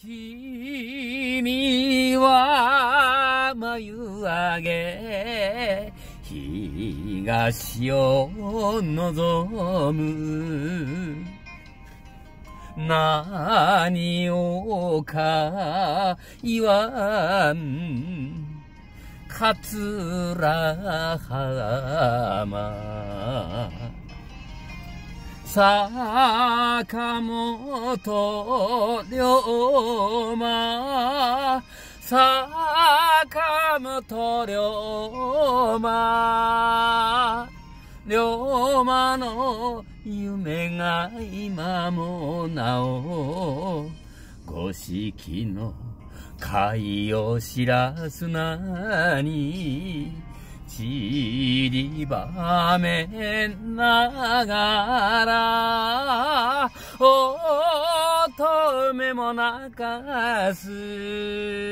君は眉上げ東を望む。何をか言わん。桂浜。坂本龍馬。坂本龍馬。龍馬の夢が今もなお。五色の貝を知らすなに。散りばめながら乙女も泣かす。